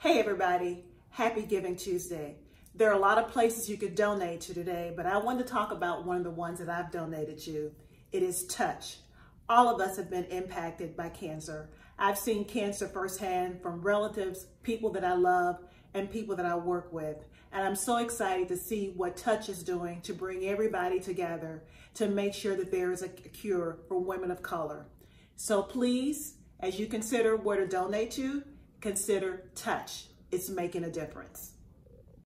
Hey everybody, happy Giving Tuesday. There are a lot of places you could donate to today, but I want to talk about one of the ones that I've donated to. It is Touch. All of us have been impacted by cancer. I've seen cancer firsthand from relatives, people that I love, and people that I work with. And I'm so excited to see what Touch is doing to bring everybody together to make sure that there is a cure for women of color. So please, as you consider where to donate to, consider touch. It's making a difference.